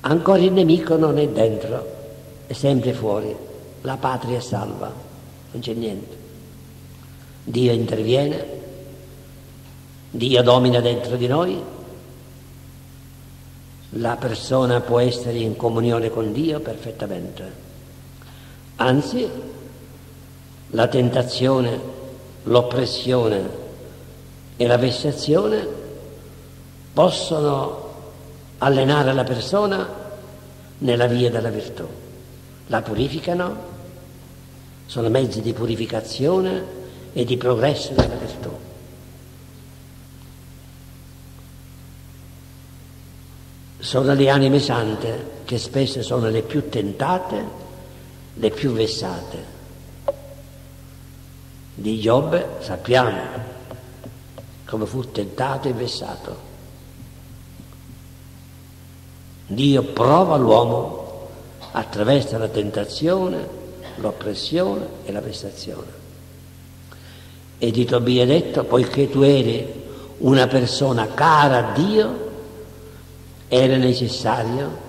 Ancora il nemico non è dentro, è sempre fuori. La patria è salva, non c'è niente. Dio interviene, Dio domina dentro di noi, la persona può essere in comunione con Dio perfettamente. Anzi, la tentazione, l'oppressione e la vessazione possono allenare la persona nella via della virtù. La purificano, sono mezzi di purificazione e di progresso della virtù. Sono le anime sante che spesso sono le più tentate, le più vessate. Di Giobbe sappiamo come fu tentato e vessato. Dio prova l'uomo attraverso la tentazione, l'oppressione e la vessazione. E di Tobia è detto, poiché tu eri una persona cara a Dio, era necessario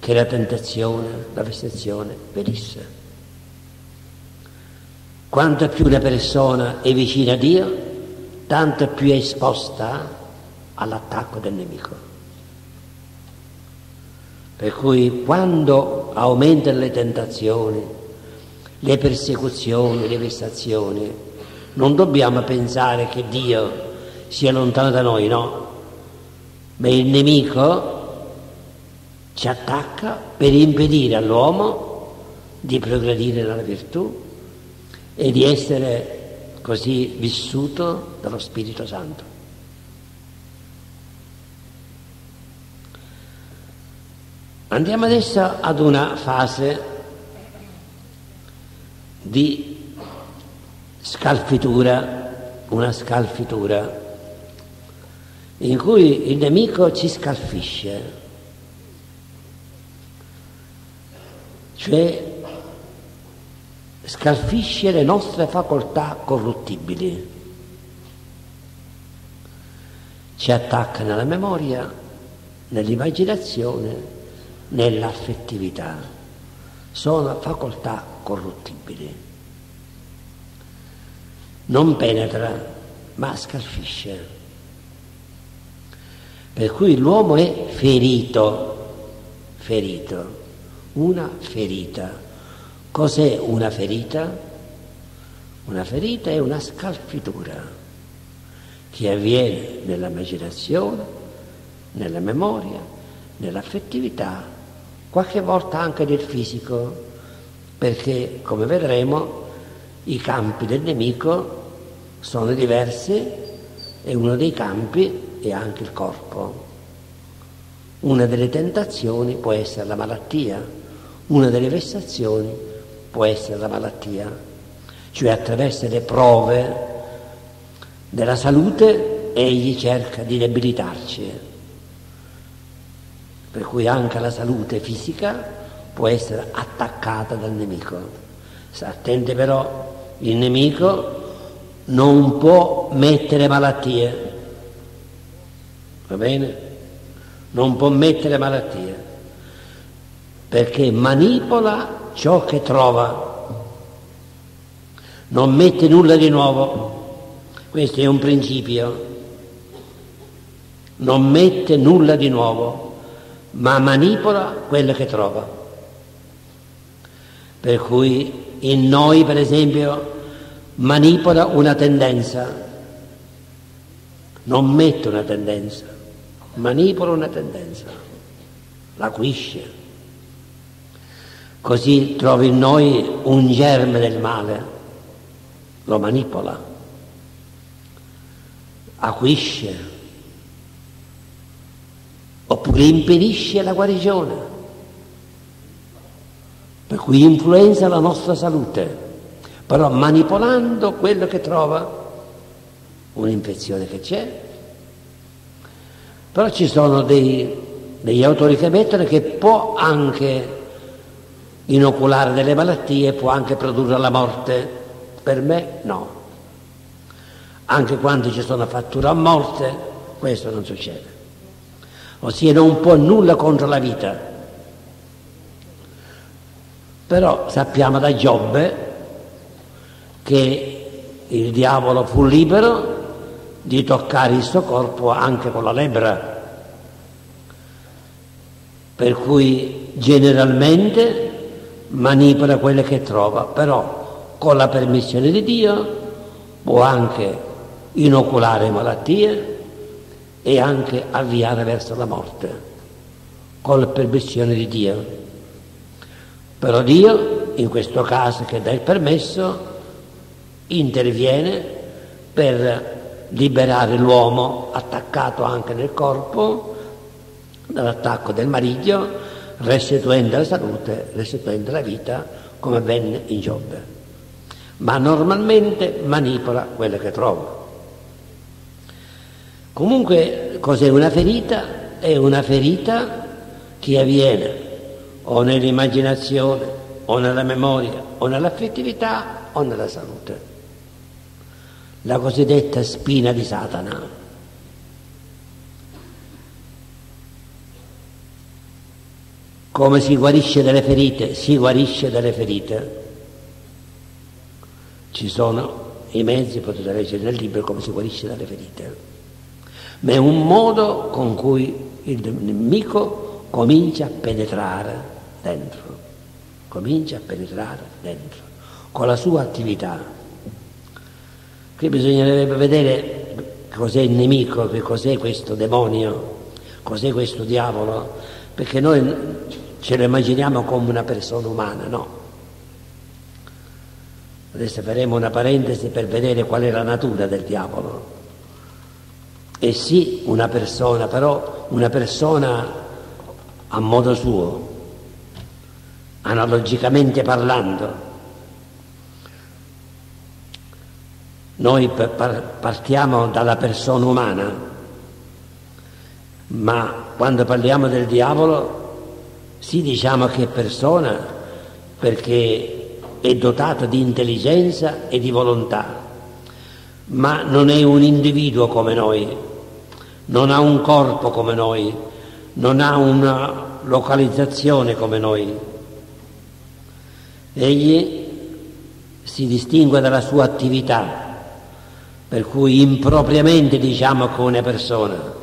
che la tentazione, la vessazione venisse. Quanto più una persona è vicina a Dio, tanto più è esposta all'attacco del nemico. Per cui quando aumentano le tentazioni, le persecuzioni, le vessazioni, non dobbiamo pensare che Dio sia lontano da noi, no. Ma il nemico ci attacca per impedire all'uomo di progredire nella virtù e di essere così vissuto dallo Spirito Santo. Andiamo adesso ad una fase di scalfitura, una scalfitura in cui il nemico ci scalfisce, cioè scalfisce le nostre facoltà corruttibili, ci attacca nella memoria, nell'immaginazione, nell'affettività, sono facoltà corruttibili. Non penetra, ma scalfisce. Per cui l'uomo è ferito, ferito, una ferita. Cos'è una ferita? Una ferita è una scalfitura che avviene nell'immaginazione, nella memoria, nell'affettività qualche volta anche del fisico, perché come vedremo i campi del nemico sono diversi e uno dei campi è anche il corpo. Una delle tentazioni può essere la malattia, una delle vessazioni può essere la malattia, cioè attraverso le prove della salute egli cerca di debilitarci per cui anche la salute fisica può essere attaccata dal nemico. Attente però, il nemico non può mettere malattie, va bene? Non può mettere malattie, perché manipola ciò che trova, non mette nulla di nuovo. Questo è un principio. Non mette nulla di nuovo ma manipola quello che trova. Per cui in noi, per esempio, manipola una tendenza, non mette una tendenza, manipola una tendenza, l'acuisce. Così trovi in noi un germe del male, lo manipola, acuisce oppure impedisce la guarigione, per cui influenza la nostra salute, però manipolando quello che trova, un'infezione che c'è. Però ci sono dei, degli autori che mettono che può anche inoculare delle malattie, può anche produrre la morte. Per me no. Anche quando ci sono fatture a morte, questo non succede. Ossia non può nulla contro la vita. Però sappiamo da Giobbe che il diavolo fu libero di toccare il suo corpo anche con la lebbra, per cui generalmente manipola quelle che trova, però con la permissione di Dio può anche inoculare malattie e anche avviare verso la morte, con la permissione di Dio. Però Dio, in questo caso che dà il permesso, interviene per liberare l'uomo attaccato anche nel corpo dall'attacco del mariglio, restituendo la salute, restituendo la vita, come avvenne in Giobbe. Ma normalmente manipola quello che trova. Comunque, cos'è una ferita? È una ferita che avviene o nell'immaginazione, o nella memoria, o nell'affettività, o nella salute. La cosiddetta spina di Satana. Come si guarisce dalle ferite? Si guarisce dalle ferite. Ci sono i mezzi, potete leggere nel libro come si guarisce dalle ferite ma è un modo con cui il nemico comincia a penetrare dentro, comincia a penetrare dentro, con la sua attività. Qui bisognerebbe vedere cos'è il nemico, cos'è questo demonio, cos'è questo diavolo, perché noi ce lo immaginiamo come una persona umana, no. Adesso faremo una parentesi per vedere qual è la natura del diavolo. E sì, una persona, però una persona a modo suo, analogicamente parlando. Noi partiamo dalla persona umana, ma quando parliamo del diavolo sì diciamo che è persona perché è dotato di intelligenza e di volontà, ma non è un individuo come noi, non ha un corpo come noi, non ha una localizzazione come noi. Egli si distingue dalla sua attività, per cui impropriamente diciamo che una persona,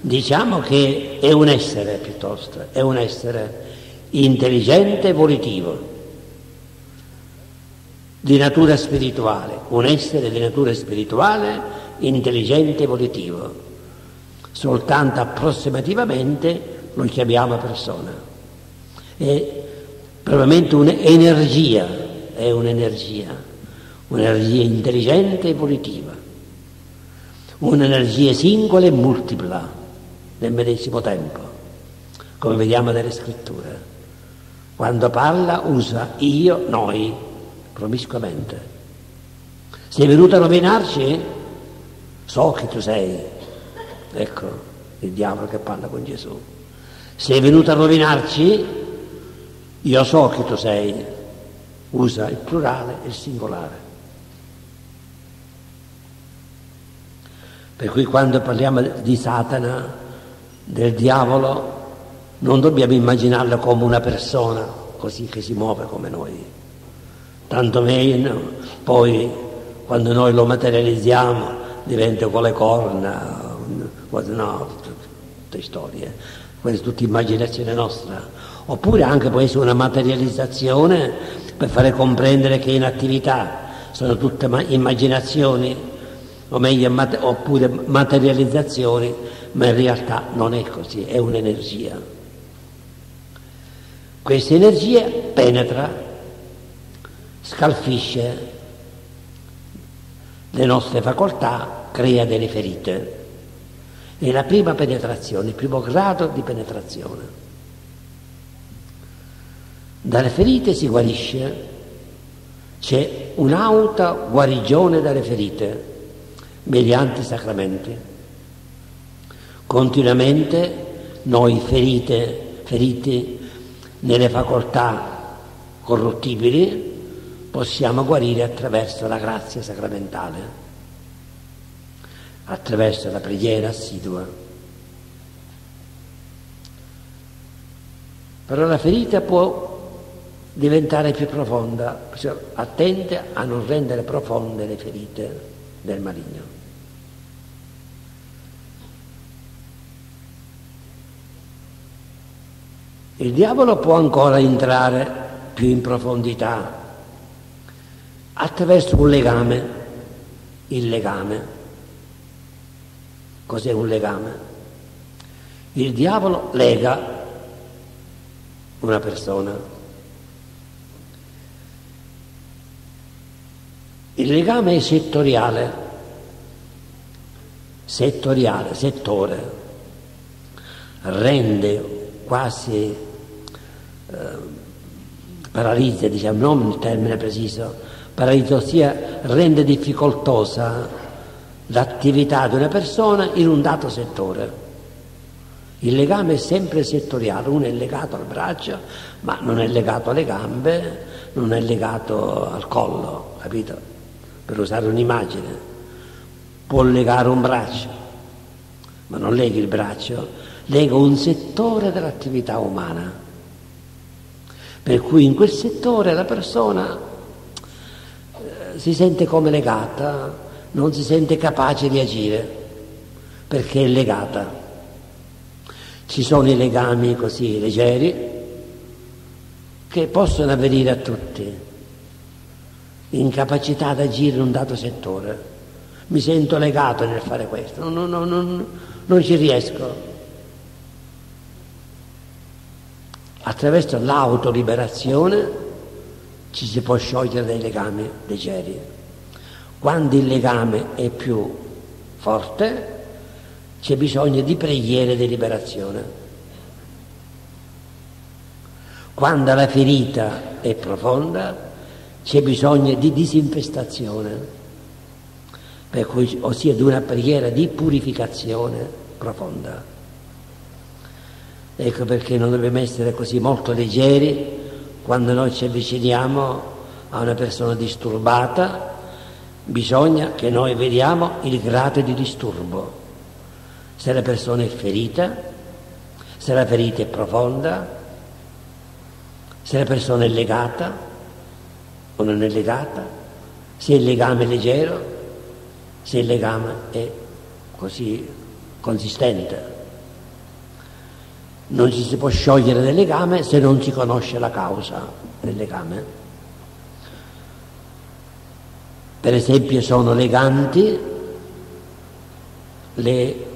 diciamo che è un essere piuttosto, è un essere intelligente e volitivo, di natura spirituale, un essere di natura spirituale, intelligente e volitivo soltanto approssimativamente lo chiamiamo persona. È probabilmente un'energia, è un'energia, un'energia intelligente e volitiva, un'energia singola e multipla nel medesimo tempo, come vediamo nelle scritture. Quando parla usa io, noi, promiscuamente. Sei venuto a rovinarci? So che tu sei, Ecco il diavolo che parla con Gesù. Sei venuto a rovinarci? Io so che tu sei. Usa il plurale e il singolare. Per cui quando parliamo di Satana, del diavolo, non dobbiamo immaginarlo come una persona così che si muove come noi. Tanto meno poi quando noi lo materializziamo diventa con le corna, no, tutte storie, questa è tutta immaginazione nostra. Oppure anche può essere una materializzazione per fare comprendere che in attività sono tutte immaginazioni, o meglio, oppure materializzazioni, ma in realtà non è così, è un'energia. Questa energia penetra, scalfisce le nostre facoltà, crea delle ferite. È la prima penetrazione, il primo grado di penetrazione. Dalle ferite si guarisce, c'è un'auta guarigione dalle ferite mediante i sacramenti. Continuamente noi ferite, feriti nelle facoltà corruttibili possiamo guarire attraverso la grazia sacramentale attraverso la preghiera assidua. Però la ferita può diventare più profonda, perciò attente a non rendere profonde le ferite del maligno. Il diavolo può ancora entrare più in profondità attraverso un legame, il legame. Cos'è un legame? Il diavolo lega una persona. Il legame è settoriale, settoriale, settore, rende quasi eh, paralizza, diciamo, non il termine preciso, paralizza, ossia rende difficoltosa l'attività di una persona in un dato settore. Il legame è sempre settoriale, uno è legato al braccio, ma non è legato alle gambe, non è legato al collo, capito? Per usare un'immagine. Può legare un braccio, ma non leghi il braccio, lega un settore dell'attività umana. Per cui in quel settore la persona eh, si sente come legata, non si sente capace di agire, perché è legata. Ci sono i legami così leggeri che possono avvenire a tutti, incapacità ad agire in un dato settore. Mi sento legato nel fare questo, non, non, non, non ci riesco. Attraverso l'autoliberazione ci si può sciogliere dai legami leggeri. Quando il legame è più forte, c'è bisogno di preghiere di liberazione. Quando la ferita è profonda c'è bisogno di disinfestazione, per cui, ossia di una preghiera di purificazione profonda. Ecco perché non dobbiamo essere così molto leggeri quando noi ci avviciniamo a una persona disturbata, bisogna che noi vediamo il grado di disturbo se la persona è ferita, se la ferita è profonda, se la persona è legata o non è legata, se il legame è leggero, se il legame è così consistente. Non ci si può sciogliere del legame se non si conosce la causa del legame. Per esempio sono leganti le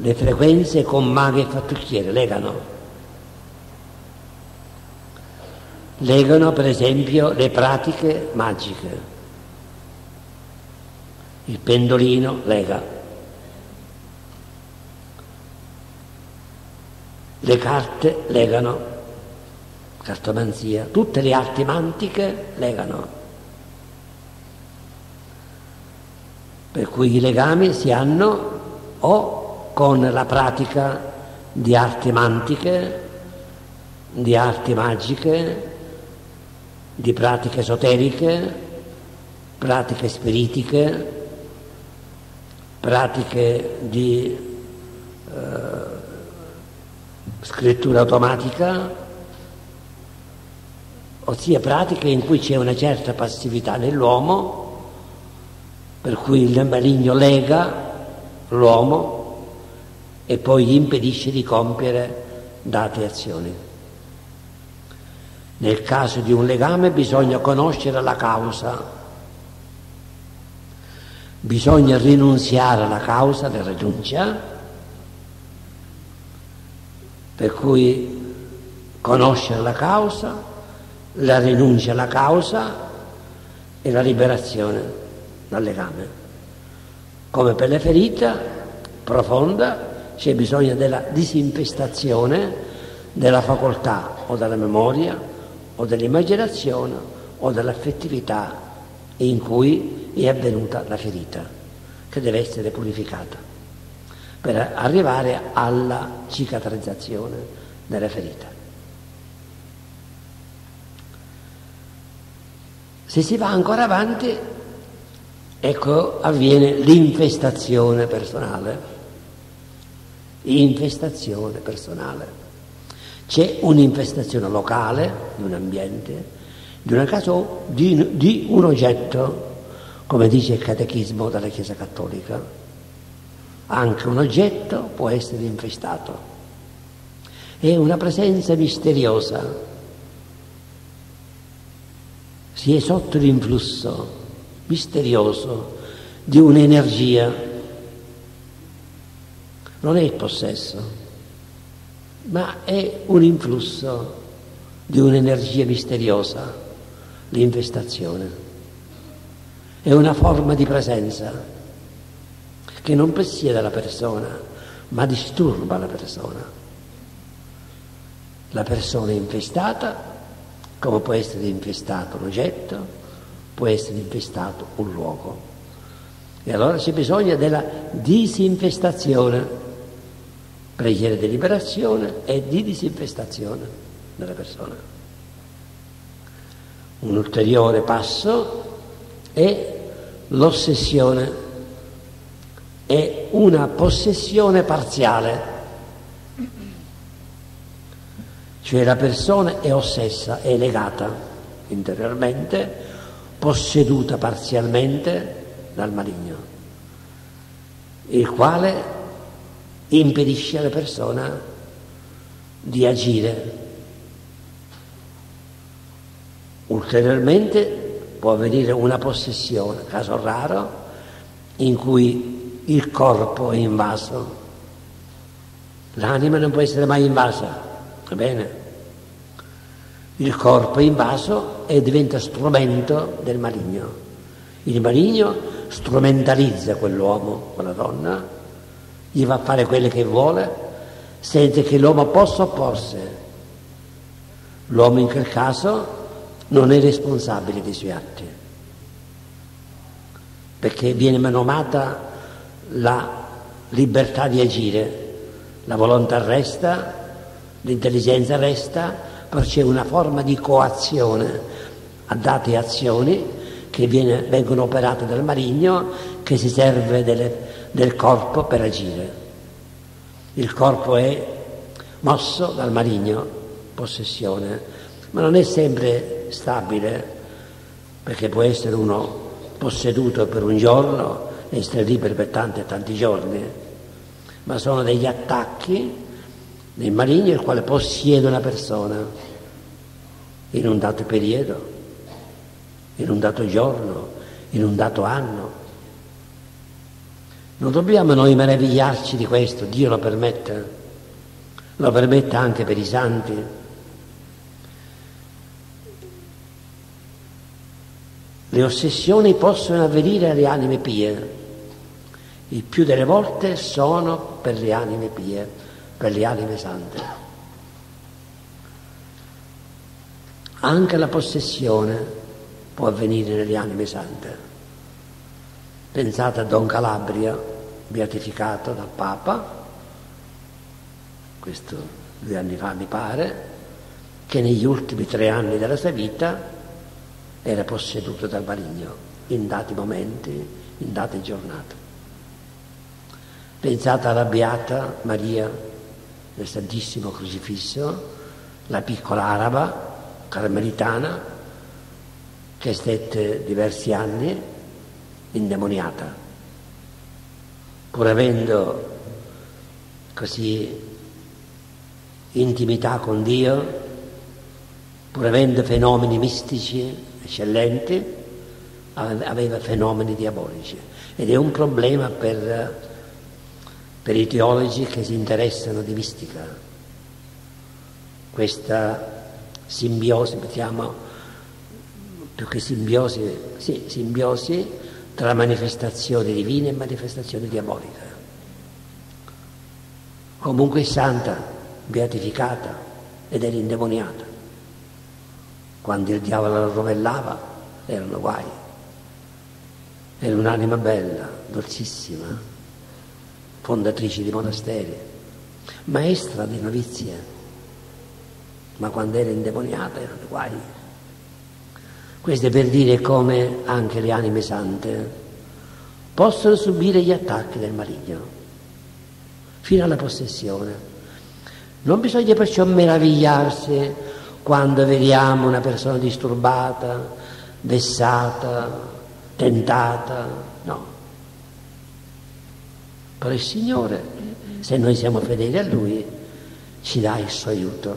le frequenze con maghe e fattucchiere, legano. Legano per esempio le pratiche magiche. Il pendolino lega. Le carte legano, cartomanzia, tutte le arti mantiche legano. Per cui i legami si hanno o con la pratica di arti mantiche, di arti magiche, di pratiche esoteriche, pratiche spiritiche, pratiche di eh, scrittura automatica, ossia pratiche in cui c'è una certa passività nell'uomo, per cui il maligno lega l'uomo e poi gli impedisce di compiere date azioni. Nel caso di un legame bisogna conoscere la causa, bisogna rinunziare alla causa la rinuncia, per cui conoscere la causa, la rinuncia alla causa e la liberazione dal legame. Come per la ferita profonda c'è bisogno della disimpestazione della facoltà o della memoria o dell'immaginazione o dell'affettività in cui è avvenuta la ferita, che deve essere purificata per arrivare alla cicatrizzazione della ferita. Se si va ancora avanti, ecco avviene l'infestazione personale infestazione personale, C'è un'infestazione locale di un ambiente, di una casa di, di un oggetto, come dice il catechismo della Chiesa Cattolica. Anche un oggetto può essere infestato. È una presenza misteriosa. Si è sotto l'influsso misterioso di un'energia. Non è il possesso ma è un influsso di un'energia misteriosa, l'investazione. È una forma di presenza che non possiede la persona, ma disturba la persona. La persona è infestata, come può essere infestato un oggetto, può essere infestato un luogo. E allora c'è bisogno della disinfestazione preghiera di liberazione e di disinfestazione della persona. Un ulteriore passo è l'ossessione, è una possessione parziale, cioè la persona è ossessa, è legata interiormente, posseduta parzialmente dal maligno, il quale impedisce alla persona di agire. Ulteriormente può avvenire una possessione, caso raro, in cui il corpo è invaso. L'anima non può essere mai invasa, va bene? Il corpo è invaso e diventa strumento del maligno. Il maligno strumentalizza quell'uomo, quella donna, gli fa fare quello che vuole senza che l'uomo possa opporsi. L'uomo in quel caso non è responsabile dei suoi atti, perché viene menomata la libertà di agire, la volontà resta, l'intelligenza resta, c'è una forma di coazione. A date azioni che viene, vengono operate dal maligno che si serve delle del corpo per agire. Il corpo è mosso dal maligno, possessione, ma non è sempre stabile, perché può essere uno posseduto per un giorno e essere libero per tanti e tanti giorni, ma sono degli attacchi del maligno il quale possiede una persona in un dato periodo, in un dato giorno, in un dato anno. Non dobbiamo noi meravigliarci di questo, Dio lo permette, lo permette anche per i santi. Le ossessioni possono avvenire alle anime pie, il più delle volte sono per le anime pie, per le anime sante. Anche la possessione può avvenire nelle anime sante. Pensate a Don Calabria, beatificato dal Papa, questo due anni fa mi pare, che negli ultimi tre anni della sua vita era posseduto dal maligno, in dati momenti, in date giornate. Pensate alla Beata Maria del Santissimo Crocifisso, la piccola araba carmelitana che stette diversi anni indemoniata, pur avendo così intimità con Dio, pur avendo fenomeni mistici eccellenti, aveva fenomeni diabolici. Ed è un problema per, per i teologi che si interessano di mistica. Questa simbiosi, mettiamo più che simbiosi, sì, simbiosi tra manifestazione divina e manifestazione diabolica. Comunque è santa, beatificata ed era indemoniata. Quando il diavolo la rovellava erano guai. Era un'anima bella, dolcissima, fondatrice di monasteri, maestra di novizie, ma quando era indemoniata erano guai. Questo è per dire come anche le anime sante possono subire gli attacchi del maligno, fino alla possessione. Non bisogna perciò meravigliarsi quando vediamo una persona disturbata, vessata, tentata, no. Però il Signore, se noi siamo fedeli a Lui, ci dà il suo aiuto,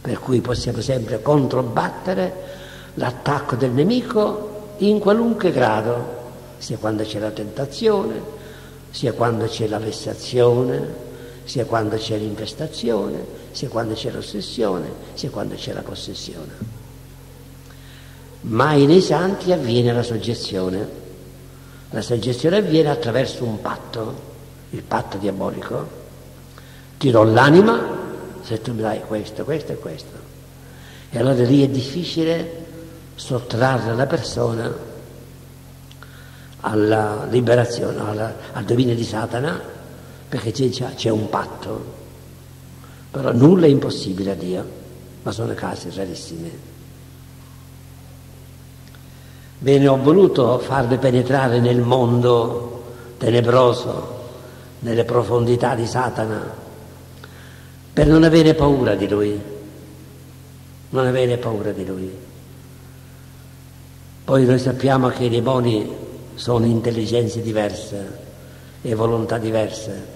per cui possiamo sempre controbattere l'attacco del nemico in qualunque grado, sia quando c'è la tentazione, sia quando c'è la vessazione, sia quando c'è l'infestazione, sia quando c'è l'ossessione, sia quando c'è la possessione. Mai nei santi avviene la soggezione. La soggezione avviene attraverso un patto, il patto diabolico. Ti do l'anima se tu mi dai questo, questo e questo. E allora lì è difficile sottrarre la persona alla liberazione, alla, al dominio di Satana, perché c'è, c'è un patto. Però nulla è impossibile a Dio, ma sono casi rarissimi. Bene, ho voluto farvi penetrare nel mondo tenebroso, nelle profondità di Satana, per non avere paura di lui, non avere paura di lui. Poi noi sappiamo che i demoni sono intelligenze diverse e volontà diverse.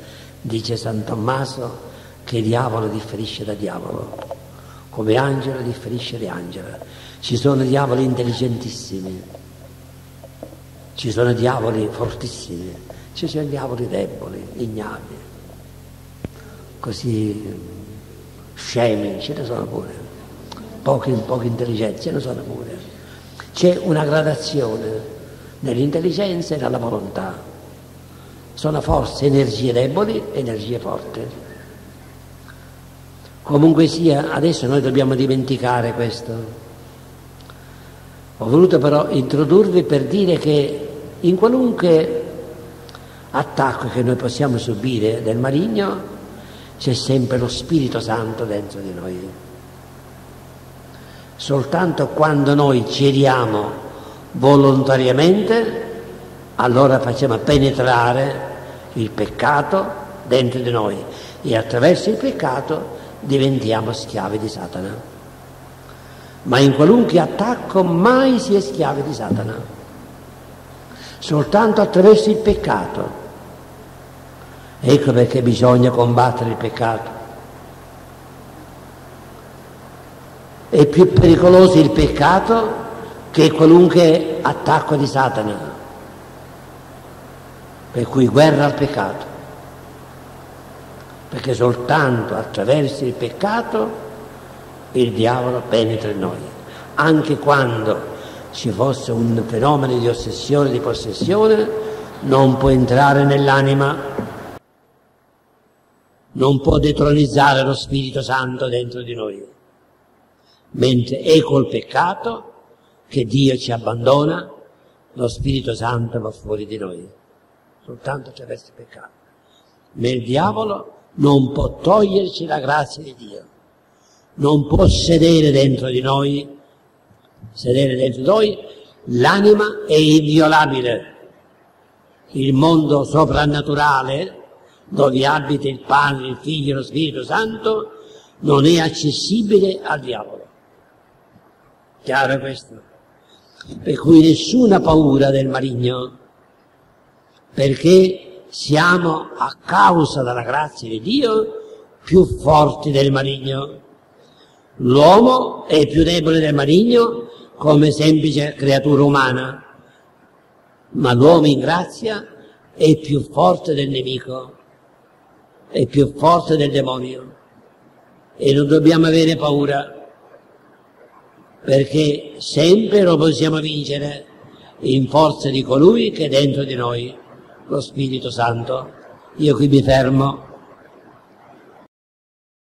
Dice San Tommaso che diavolo differisce da diavolo, come angelo differisce da angelo. Ci sono diavoli intelligentissimi, ci sono diavoli fortissimi, ci sono diavoli deboli, ignavi, così scemi, ce ne sono pure, pochi, pochi intelligenti, ce ne sono pure. C'è una gradazione nell'intelligenza e nella volontà. Sono forze, energie deboli, energie forti. Comunque sia, adesso noi dobbiamo dimenticare questo ho voluto però introdurvi per dire che in qualunque attacco che noi possiamo subire del maligno c'è sempre lo Spirito Santo dentro di noi. Soltanto quando noi cediamo volontariamente, allora facciamo penetrare il peccato dentro di noi e attraverso il peccato diventiamo schiavi di Satana ma in qualunque attacco mai si è schiavi di Satana, soltanto attraverso il peccato. Ecco perché bisogna combattere il peccato. È più pericoloso il peccato che qualunque attacco di Satana, per cui guerra al peccato, perché soltanto attraverso il peccato il diavolo penetra in noi. Anche quando ci fosse un fenomeno di ossessione, di possessione, non può entrare nell'anima, non può detronizzare lo Spirito Santo dentro di noi. Mentre è col peccato che Dio ci abbandona, lo Spirito Santo va fuori di noi, soltanto attraverso il peccato. Ma il diavolo non può toglierci la grazia di Dio non può sedere dentro di noi, sedere dentro di noi, l'anima è inviolabile. Il mondo soprannaturale, dove abita il Padre, il Figlio e lo Spirito Santo, non è accessibile al diavolo. Chiaro questo? Per cui nessuna paura del maligno, perché siamo a causa della grazia di Dio più forti del maligno. L'uomo è più debole del maligno come semplice creatura umana, ma l'uomo in grazia è più forte del nemico, è più forte del demonio e non dobbiamo avere paura perché sempre lo possiamo vincere in forza di colui che è dentro di noi, lo Spirito Santo. Io qui mi fermo.